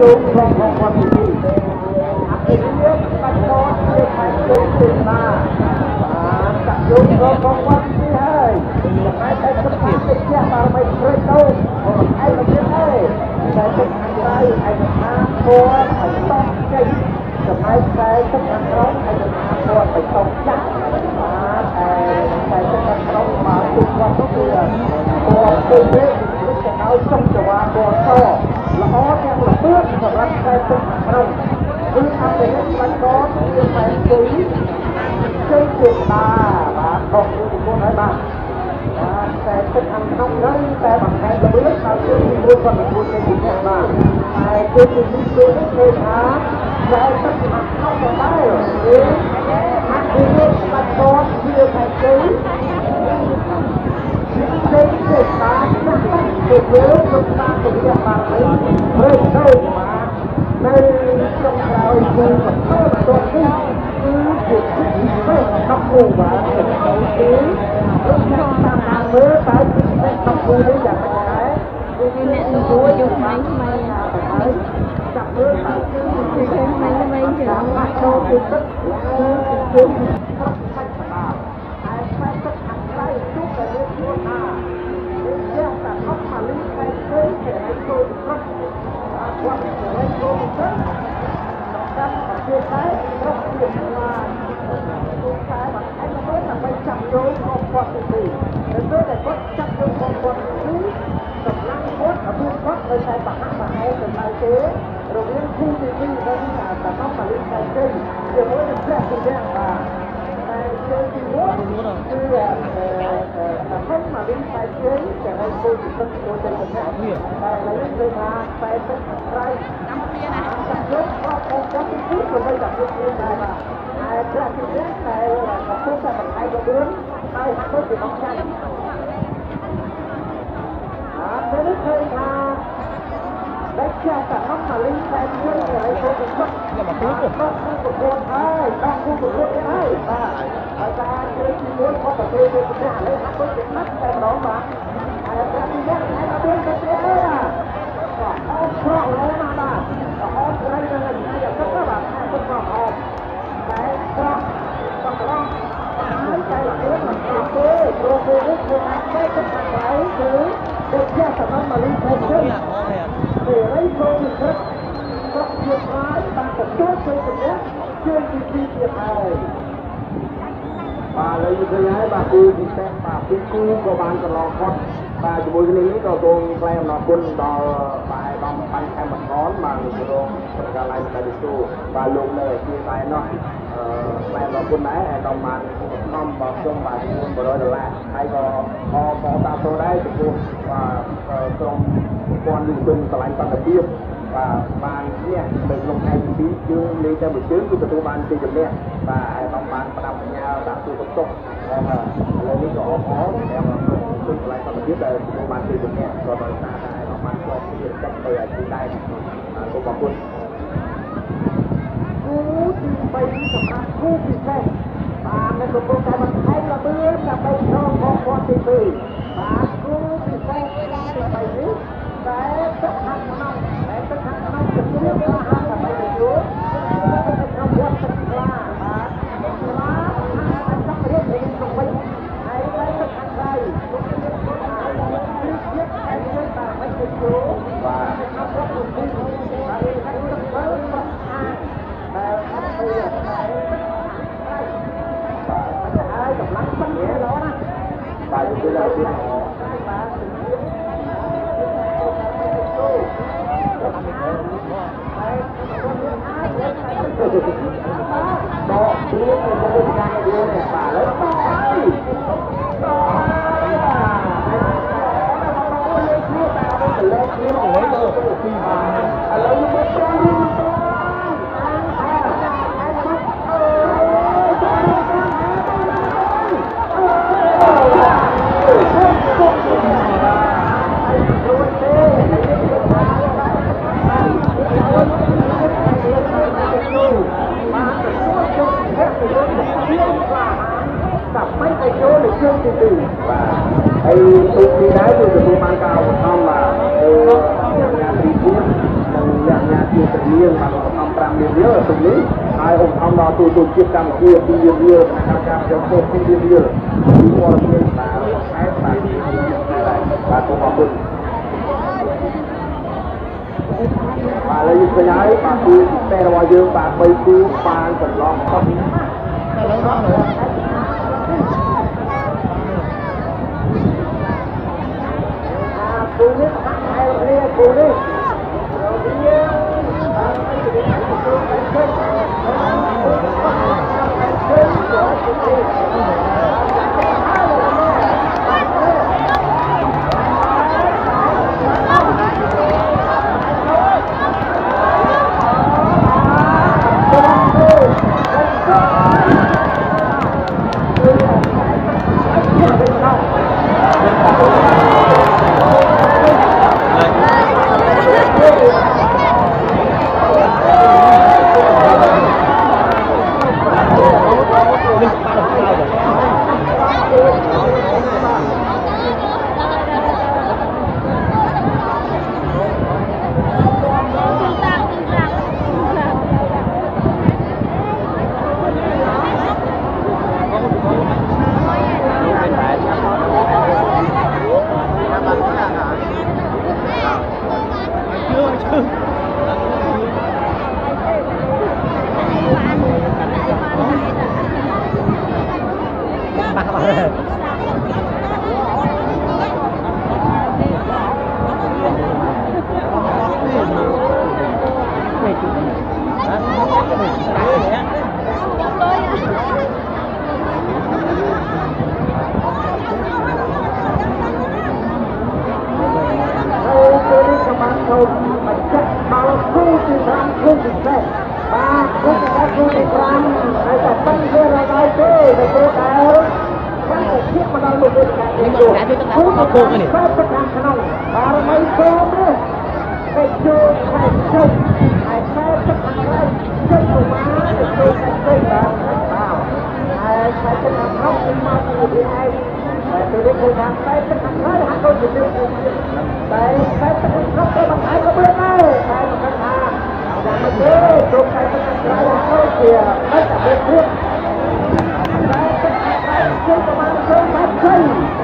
ជោគក្នុងក្នុងគាត់ទីនេះអភិរិយបាច់តជាផែនជោគទេណាបានចាក់ជោគក្នុងក្នុងគាត់ទីហើយចំណែកតែទឹកភាពតិចបារមីព្រៃទៅអត់ឯងមកទៀតហើយតែទឹកខាងក្រៅឯកថាគួរឲ្យតបចេញចំណែកតែទឹកខាងក្រៅឯកថាគួរឲ្យតបចាក់បានតែតែទឹកខាងក្រៅបានទុកគាត់ទៅគឺគួរទៅវិញទៅឲ្យសុខចវាពណ៌សល្អ ទាំងល្បឿនសម្រាប់ខ្សែទឹកខាងក្រៅគឺអភិរិយបាច់តជាផែនទីជ័យជាតាបាទខុសពីគុណហើយបាទបាទតែទឹកខាងក្នុងហ្នឹងតែបង្ហាញល្បឿនដល់គឺមួយគាត់ទទួលទៅពីអ្នកបាទតែគឺទីនេះគឺគេថាតែទឹកខាងក្នុងទៅដែរគឺអភិរិយបាច់តជាផែនទីជ័យជាតាគឺយើងលោកតាទៅជាបារមីព្រៃទៅបាទនៅចុងក្រោយគឺបន្តបន្តនេះគឺជាពេលក្នុងគូបាទគឺរកចាំតាមតាមមើលតើជាក្នុងគូនេះយ៉ាងម៉េចដែរគឺអ្នកនយោបាយថ្មីថ្មីហើយចាប់មើលតើគឺជាថ្មីថ្មីជាបាក់ដោគឺទឹក គឺជាប្រកាសបាទហើយផ្នែកទឹកខាងក្រៅជួបតែមានខ្លួនថាជាតែអត់មកលីខែគឺគេឲ្យចូលប្រកគាត់គេឲ្យចូលទៅចាប់ប្រទេសដែរប្រកជាបានទូតែបានឯងទៅដើម្បីចាប់ចូល របស់គាត់ទៅទីទៅតែគាត់ចាប់ចូលរបស់គាត់ទៅកម្លាំងគាត់អពុគាត់ដោយតែបហៈបហែទៅទៅទេរវាងគូទី2និងតែមកមកលីខែគឺជាមួយនឹងព្រះជាបាទតែជើងទី1គឺអឺហុំមកវិញតែជើងតែឲ្យគូទីទឹកចូលទៅទៅតែឡើយគឺថាតែទឹកក្រៅតាមពីណាតែយកអស់អស់គាត់ទី2ក៏មិនដាក់យកដែរបាទហើយព្រះជាតែកំពុងតែបង្ហាញរបៀបហើយហាក់ដូចជាមកចាញ់អត់ទៅឃើញថាដែលជាតែហំមកលីតែជើងតែឲ្យគូទីទឹកយកមកទូទៅដល់គូប្រកួតហើយដល់គូប្រកួតហើយបាទហើយតែជើងទី1គាត់ប្រទេស nhưng mà cuối cùng đó cuối cùng thôi đó cuối cùng thôi đấy à ở ta chơi chỉ muốn có tập thể dục ra lấy hát có chuyện mắt em đó mà à ta đi nhắc em ta biết cái thế à ôm khóc lấy mà bà ôm lấy là gì bây giờ tất cả bạn hai tất cả ôm đấy đó còn đó បានទទួលជួយជំនះជើងទី2ទៀតហើយបាទឥឡូវយើងឃើញហើយបាទគូពិសេសបាទពីគូក៏បានកន្លងផុតបាទជាមួយគ្នានេះក៏គង់ថ្លែងអំណរគុណដល់បាទដំបាញ់ខេមរនបាទលោករងប្រកាសឡាយតែទូបាទលោកនៅជាតែនោះអឺថ្លែងអំណរគុណដែរឯដំបានក្នុងបោះខ្ញុំបាទ400ដុល្លារហើយក៏អបតាតូដែរចំពោះបាទក្រុមប្រព័ន្ធយុវជនឆ្លាញ់សន្តិភាពបាទបាននេះនៅក្នុងថ្ងៃទី2ជើងលេងតែមួយជើងគឺទទួលបានជ័យជំនះបាទហើយដំបានផ្ដាប់បញ្ញាដាក់ទូទុកទុកហើយឥឡូវនេះក៏អបអរសម្រាប់គឺឆ្លាញ់សន្តិភាពដែលទទួលបានជ័យជំនះក៏ដោយសារតែដំបានជាប់ជាចិត្តទៅអាជីពដែរបាទសូមអរគុណគូទី3សម្រាប់គូពិសេស បាទនៅកំពុងតែបន្ថែមល្បឿនដើម្បីចូលមកគាត់ទី2បាទគូពិសេសទី3នេះតែទឹកខាងក្នុងតែទឹកខាងក្នុងជំនឿថាហាក់តែទៅយល់តែក្នុងវត្តទឹកខ្លាបាទខ្លាអាចចាប់រៀបរៀងទៅវិញហើយតែទឹកខាងក្រៅលោកមានខ្លួនថាគ្រីជាតិតែយើងតែមិនទៅយល់បាទក្នុងវត្តទី Đó, tiếng này có bên cạnh, tiếng này bà lớn to ទុកនេះហើយឧបត្ថម្ភដល់ទូទូជាតិកម្ពុជា2លានរៀលគណៈកម្មការយកទៅ2លានរៀលពីព័ត៌មានបាទខេត្តបាទបាទសូមអរគុណបាទឥឡូវយើងឃើញហើយបាទគូពិសេសរបស់យើងបាទ3គូបានចន្លោះផុតគូនេះហាក់ហើយរៀគូនេះ Thank you. ទៅខាងក្នុងបារមីសូមនេះទៅជួយខែជុំហើយខែទឹកខាងក្រៅជុំទៅមកទៅជួយខែជុំបាទបាទហើយខែទឹកខាងក្នុងគឺមកពីវាឯងតែទៅនេះគឺថាខែទឹកខាងក្រៅហាក់ដូចជាមានតែខែទឹកខាងក្នុងទៅមិនអាចក៏មានដែរតែមិនថាយ៉ាងម៉េចទេទុកខែទឹកខាងក្រៅហាក់ដូចជាមិនតែមានទៀតតែទឹកខាងក្រៅជុំប្រហែលជុំខែជុំបាទខ្ញុំទៅជួយហើយតែទៅជួយទៅយេបាទជុំ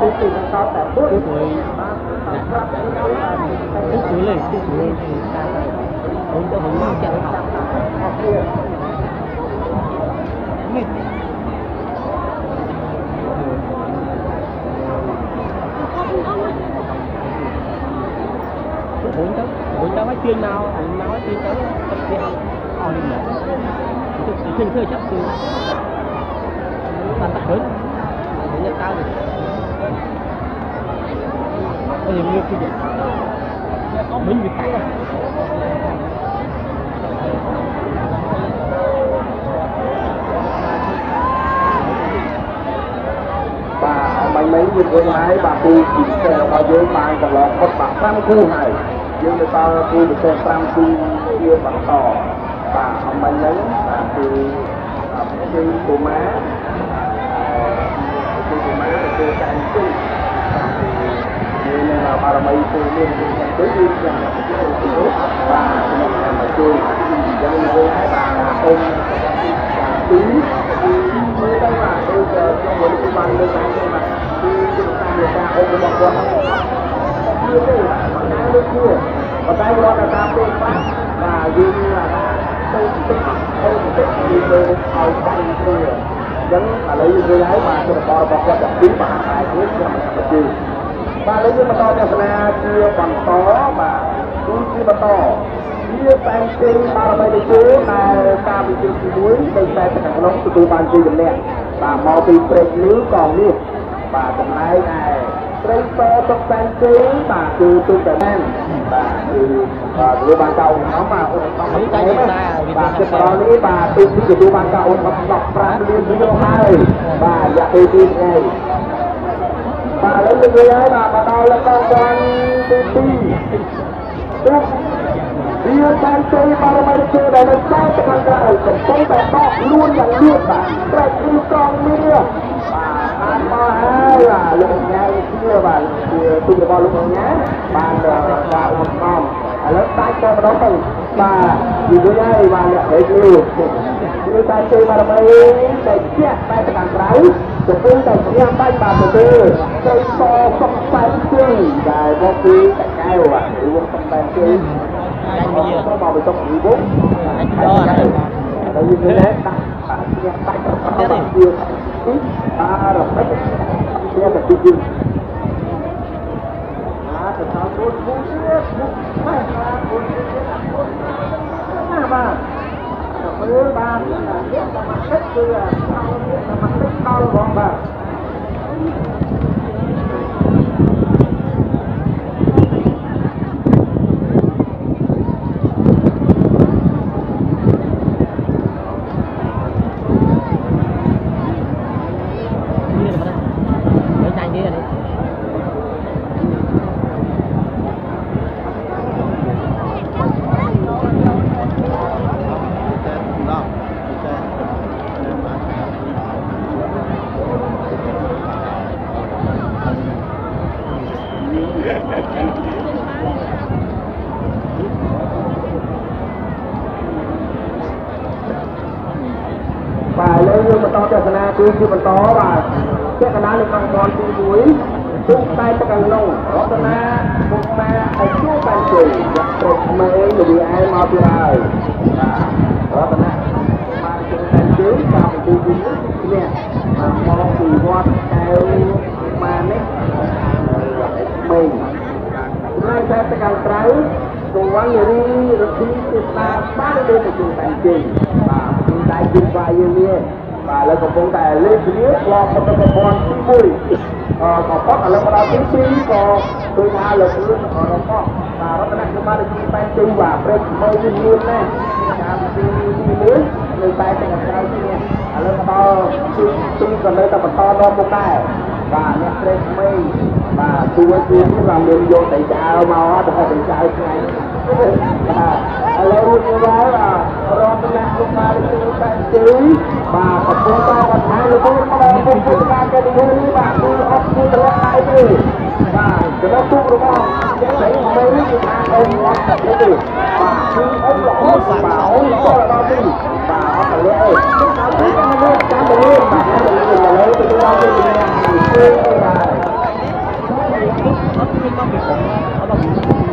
bốn tấc bốn tấc mấy tiền nào bốn nào mấy tiền tấc tập tiền ao đi nữa thực sự thường thường chắc từ bạn tập lớn bây giờ mua cái gì mình bị cắt rồi បាទបាញ់មិញយើងឃើញហើយបាទគូពិសេសរបស់យើងបានកន្លងផុតបាទ5គូហើយយើងទៅដល់ គូពិសេស5គូជាបន្តបាទអំបញ្ញមិញបាទគឺគឺកុមារគឺកុមារទៅចាញ់ជុំបាទគឺមានបារមីគឺមានគឺចាញ់ជុំគឺចាំទៅបាទខ្ញុំចាំមកជួយយ៉ាងនេះវិញហើយបាទអ៊ំទីមើលទៅបាទដូចខ្ញុំមកពីបានលើកឡើងទៅបាទគឺជំនាញនៃការអប់រំរបស់គាត់គឺទេបាទមិនដែរដូចជាប៉ុន្តែគាត់ថាតាមពេលបាទបាទយើងទៅទឹកទៅទឹកពីទៅឲ្យបាញ់គ្នាអញ្ ចឹងឥឡូវយើងឃើញហើយបាទសិល្បៈរបស់គាត់ទាំងពីរបាទហើយគ្នាខ្ញុំមិនបញ្ជាបាទឥឡូវយើងបន្តទស្សនាជាបន្តបាទគឺជាបន្តជាបែងជើងបារមីទៅជើងដែលការវិជ័យទី1នៅតែខាងក្នុងទទួលបានជ័យជំនះបាទមកពីព្រែកលឺកងនេះបាទចំណែកឯត្រីតតុកតែងជើងបាទគឺទុកតែបានបាទគឺបាទទទួលបានការអនុមបាទអនុម បាទគឺប្រនេះបាទទុកទីទទួលបានការអនុម15លានរៀលហើយបាទរយៈពេល2ថ្ងៃបាទឥឡូវនិយាយហើយបាទមកដល់លើកងបានទី2ទុកវាបានចូលបារមីចូលដែលនៅតាមខាងក្រៅកំពុងតែបកខ្លួនយ៉ាងលឿនបាទត្រែកគឺកងមានបាទអានមកហើយបាទលោកញ៉ាជាបាទជាទូរបស់លោកញ៉ាបានការឧបត្ថម្ភឥឡូវដាច់ទៅម្ដងទៅ បាទនិយាយហើយបាទអ្នកហេតុនេះគឺតែជួយបារមីតែជាតែខាងក្រៅកំពុងតែឈ្នះបាញ់បាទទៅទៅទៅតសុខបែបជើងដែលមកពីតាកែវបាទរួមសុខបែបជើង Anh bây giờ មកទៅទុកពីបុក Anh cho à ហើយយើងនេះដាក់បាទឈ្នះបាច់ប្រកបជាបាទរត់ឈ្នះតែទីយឺអាទៅតាមគោលគោលទៀតបាទបាទគោលទៀតណា thứ ba là biết là mặt tích tức là biết là mặt tích to gọn vào ទស្សនាគឺគឺបន្តបាទទស្សនានៅក្នុងបនទី1ទុកតែទៅខាងក្នុងរតនាមុខមាឲ្យជួបបានជ័យយកប្រុសក្មេងលវីឯមកទៀតហើយបាទរតនាបានជួបបានជ័យតាមទីទីនេះនេះមកពីវត្តកែវបាននេះក្មេងហើយតែទៅខាងក្រៅកងវ៉ាន់រីរទ្ធីទេសនាបានទៅជួបបានជ័យបាទគឺតែជិះវាយយើងនេះ បាទឥឡូវកំពុងតែលេខគ្នាឆ្លងមកដល់ប្រព័ន្ធទី1អឺក៏ប៉ុតឥឡូវមកដល់ទី2ក៏ឃើញថាលើកលឿនរបស់បាទរតនៈកម្ពុជាបែបជ័យបាទព្រែកមើលលឿនណាស់តាមទីទី1នៅបែបតែក្រៅទីនេះឥឡូវមកដល់ទីទីក៏នៅតែបន្តដល់មុខដែរបាទអ្នកព្រែកក្មេងបាទទួជួននេះបាទមានយកតែចៅមកអត់តែចៅថ្ងៃបាទឥឡូវរួចហើយបាទរតនៈលោកមកទីបែបជ័យ បាទកំពុងតែបន្ថែមលើមកដល់ពុទ្ធការកេទីនេះបាទគឺអត់គឺត្រឡប់ដៃទេបាទចំណុចទុករបស់អ្នកស្រីមើលគឺថាអ៊ំអត់តែទេបាទគឺអ៊ំរហូតបាទអ៊ំចូលដល់ទីបាទអត់ទៅលើអីតាមទៅលើតាមទៅលើបាទតាមទៅលើឥឡូវទៅដល់ទីនេះគឺបាទ Nó cũng có bị khổ Nó có bị Cái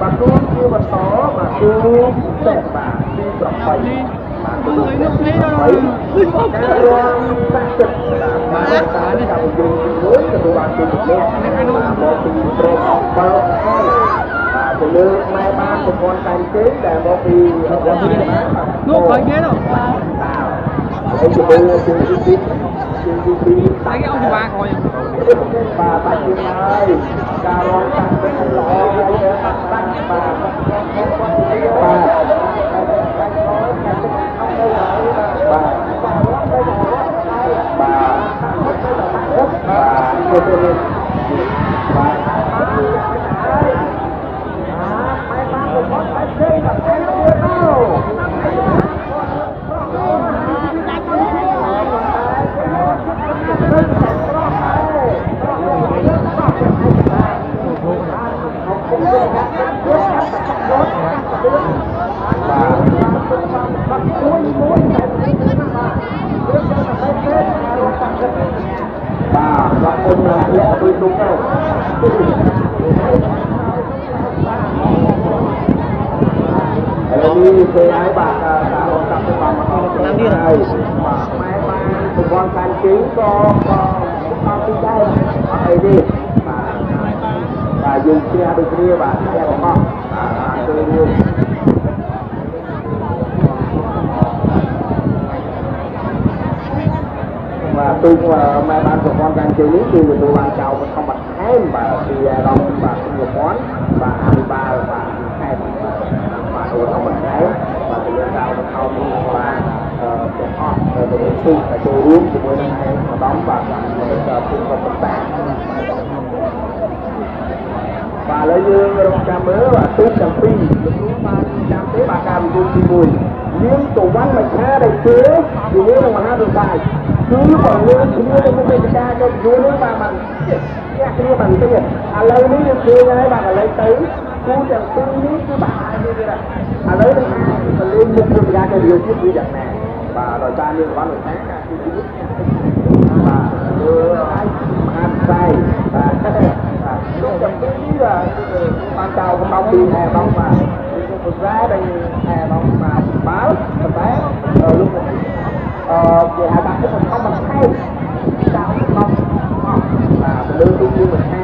bà cô chưa bật tó mà cô để bà đi dọc mình bỏ cơ Hãy subscribe cho kênh Ghiền Mì Gõ Để không bỏ lỡ những video hấp dẫn tại cái ông ba coi bà bà chị ơi cà rốt cà rốt cà rốt compromisso. អត់អីទេបាទបាទយើងជ្រះដូចគ្នាបាទជ្រះរបស់បាទគឺយើងបាទទូកម៉ែបានប្រព័ន្ធការជិះនេះគឺទទួលបានចៅបឋមបន្ថែមបាទពីអារម្មណ៍បាទប្រព័ន្ធបាទអភិបាលបាទខេត្តបាទបាទឧត្តមបន្ថែមបាទទៅលើការបង្ខំបាទអឺទាំងអស់ទៅទៅទូកទៅចូលរួមជាមួយនឹងឯកឧត្តមបាទទៅទូកក៏ប៉ុន្តែបាទឥឡូវយើងរកចាំមើលបាទទូកទាំងពីរលោកគ្រូបានចាំទេបាទការវិទូទី1មានតវ៉ាន់មច្ឆាដែលជឿជាមួយនឹងមហាវិបាយគឺបើលើគ្នាទៅមុ đóng và bây giờ thì còn tất cả và lấy dương rong cam mớ và tứ cam phi lúc đó mà cam tế bà cam cũng chỉ mùi nhưng tổ văn mình ha đây chứ thì nếu là hát được bài, cứ còn nữa thì nữa cũng phải ra cho chú nữa mà bằng. Cái kia bằng cái à lấy nếu như kia lấy bà lấy tới cú chẳng tư nếu cứ bà như thế này à lấy được hai mình lên một đường ra cho điều chút, như vậy nè. Và rồi ta liên quan được tháng cả tay và lúc là ban đầu con bóng đi bóng mà thực ra đây hè bóng mà báo mình bán rồi luôn về hạ tầng của mình không mình hay sao không mà mình mình hay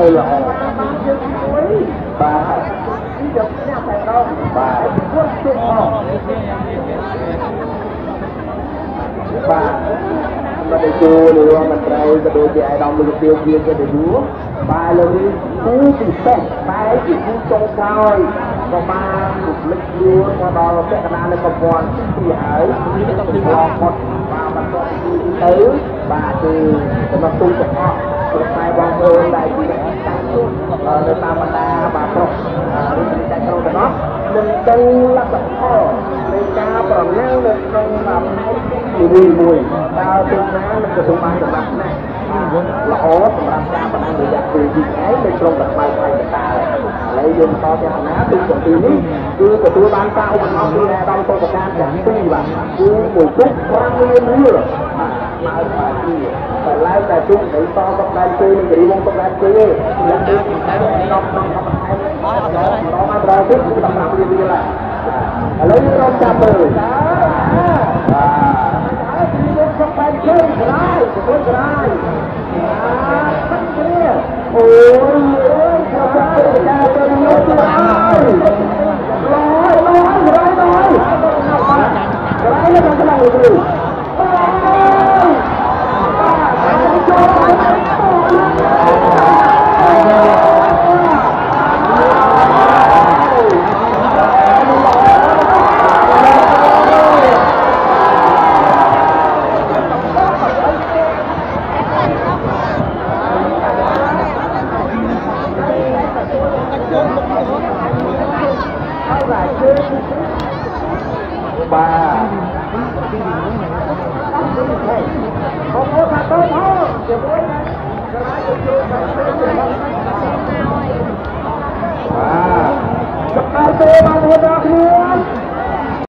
ទៅល្អបាទពីយកគ្នាតែដល់បាទគាត់ជិះមកបាទមកទៅជួលើរដ្ឋមន្ត្រីក៏ដូចជាអាយដាមលោកទាវជាកិត្តិយសបាទលើនេះគូពិសេសតែជាគូចុងក្រោយក៏បានរំលឹកខ្លួនមកដល់ពាក់កណ្ដាលនៅកំពន់ទីហើយទៅឆ្លងផុតបាទបន្តទីទៅបាទគឺសម្រាប់ទូទាំងអស់ព្រោះតែបងប្អូនដែលជា តាំងទូនៅតាមបណ្ដាបាទប្រុសឬជាចែកក្រុមទាំងអស់នឹងដឹងលក្ខណៈនៃការប្រណាំងនៅក្នុងបាទមួយមួយតើទីណានឹងទទួលបានសម្រាប់ណាល្អសម្រាប់ការបណ្ដាំរយៈពេលយូរឯងនៅក្នុងប្រមាណខែកតាឥឡូវយើងតទៅអាណាទី7នេះគឺទទួលបានការឧបត្ថម្ភពីអាដាមតុបការទាំងពីរបាទគឺមួយពុក5លានរៀលបាទ mau pagi. Kalau tak chung thì to bắt đai chi, chị muốn bắt đai chi. Nó mang ra tiếp cũng tập làm gì là. Lấy rong chạm bờ.